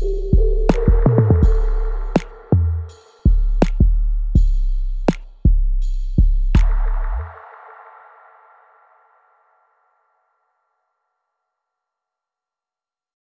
you.